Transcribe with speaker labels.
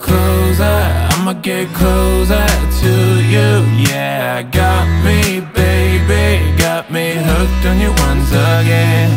Speaker 1: closer I'ma get closer to you. Yeah, got me, baby Got me hooked on you once again.